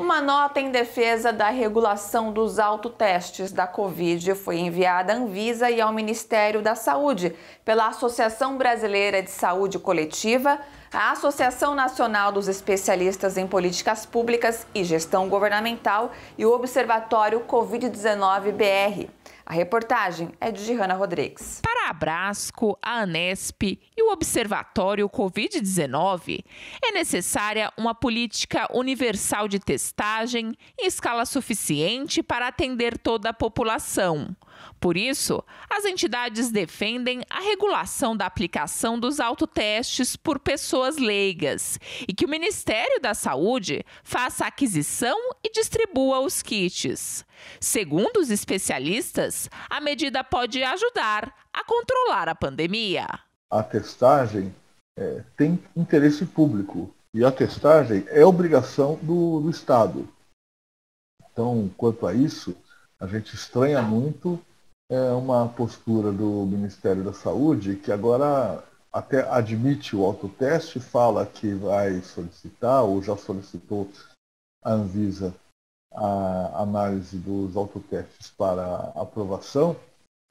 Uma nota em defesa da regulação dos autotestes da Covid foi enviada à Anvisa e ao Ministério da Saúde pela Associação Brasileira de Saúde Coletiva, a Associação Nacional dos Especialistas em Políticas Públicas e Gestão Governamental e o Observatório Covid-19 BR. A reportagem é de Johanna Rodrigues. Para a Abrasco, a Anesp e o Observatório Covid-19, é necessária uma política universal de testagem em escala suficiente para atender toda a população. Por isso, as entidades defendem a regulação da aplicação dos autotestes por pessoas leigas e que o Ministério da Saúde faça a aquisição e distribua os kits. Segundo os especialistas, a medida pode ajudar a controlar a pandemia. A testagem é, tem interesse público e a testagem é obrigação do, do Estado. Então, quanto a isso, a gente estranha muito é uma postura do Ministério da Saúde que agora até admite o autoteste, fala que vai solicitar ou já solicitou a Anvisa a análise dos autotestes para aprovação,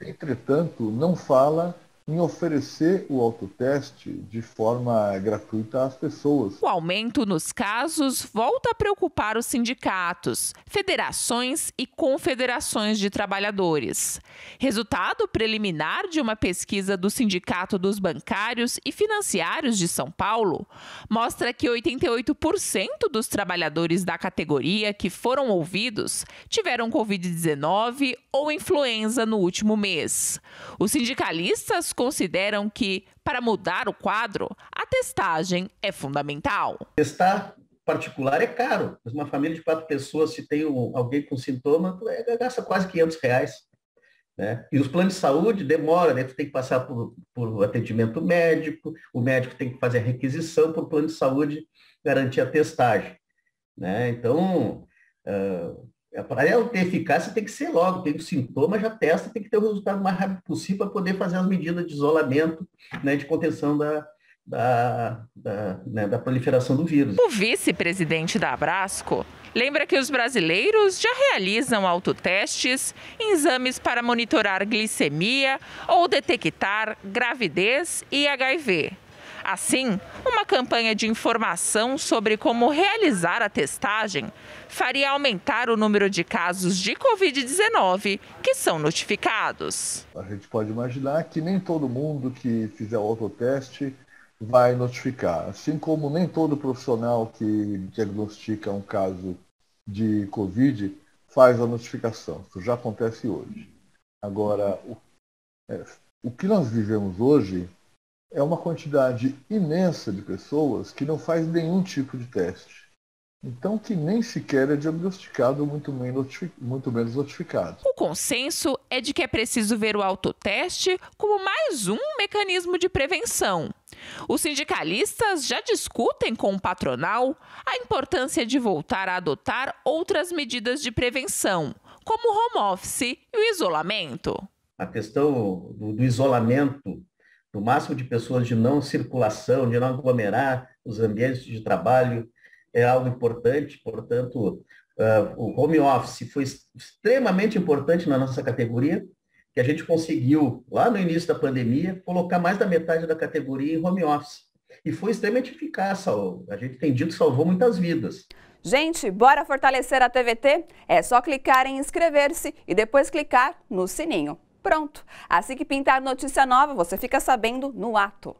entretanto não fala em oferecer o autoteste de forma gratuita às pessoas. O aumento nos casos volta a preocupar os sindicatos, federações e confederações de trabalhadores. Resultado preliminar de uma pesquisa do Sindicato dos Bancários e Financiários de São Paulo mostra que 88% dos trabalhadores da categoria que foram ouvidos tiveram Covid-19 ou influenza no último mês. Os sindicalistas consideram que, para mudar o quadro, a testagem é fundamental. Testar particular é caro, mas uma família de quatro pessoas, se tem um, alguém com sintoma, é, gasta quase 500 reais. Né? E os planos de saúde demora, né? Tu tem que passar por, por atendimento médico, o médico tem que fazer a requisição para o plano de saúde garantir a testagem. Né? Então, uh, para ela ter eficácia, tem que ser logo, tem o sintoma, já testa, tem que ter o resultado mais rápido possível para poder fazer as medidas de isolamento, né, de contenção da, da, da, né, da proliferação do vírus. O vice-presidente da Abrasco lembra que os brasileiros já realizam autotestes exames para monitorar glicemia ou detectar gravidez e HIV. Assim, uma campanha de informação sobre como realizar a testagem faria aumentar o número de casos de Covid-19 que são notificados. A gente pode imaginar que nem todo mundo que fizer o autoteste vai notificar, assim como nem todo profissional que diagnostica um caso de Covid faz a notificação. Isso já acontece hoje. Agora, o, é, o que nós vivemos hoje é uma quantidade imensa de pessoas que não faz nenhum tipo de teste. Então, que nem sequer é diagnosticado, muito menos, muito menos notificado. O consenso é de que é preciso ver o autoteste como mais um mecanismo de prevenção. Os sindicalistas já discutem com o patronal a importância de voltar a adotar outras medidas de prevenção, como o home office e o isolamento. A questão do, do isolamento do máximo de pessoas de não circulação, de não aglomerar os ambientes de trabalho, é algo importante, portanto, uh, o home office foi extremamente importante na nossa categoria, que a gente conseguiu, lá no início da pandemia, colocar mais da metade da categoria em home office. E foi extremamente eficaz, a gente tem dito salvou muitas vidas. Gente, bora fortalecer a TVT? É só clicar em inscrever-se e depois clicar no sininho. Pronto! Assim que pintar notícia nova, você fica sabendo no ato.